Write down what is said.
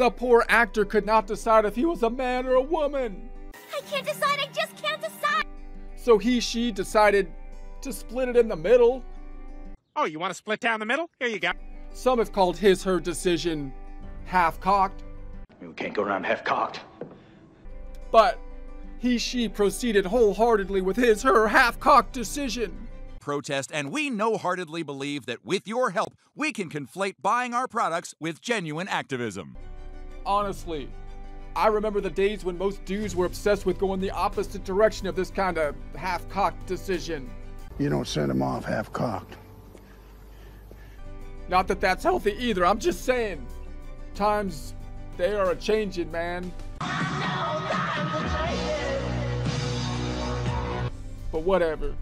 The poor actor could not decide if he was a man or a woman. I can't decide, I just can't decide! So he, she decided to split it in the middle. Oh, you want to split down the middle? Here you go. Some have called his, her decision half cocked. We can't go around half cocked. But he, she proceeded wholeheartedly with his, her half cocked decision. Protest, and we no heartedly believe that with your help, we can conflate buying our products with genuine activism. Honestly, I remember the days when most dudes were obsessed with going the opposite direction of this kind of half cocked decision. You don't send them off half cocked. Not that that's healthy either, I'm just saying. Times, they are a changing, man. But whatever.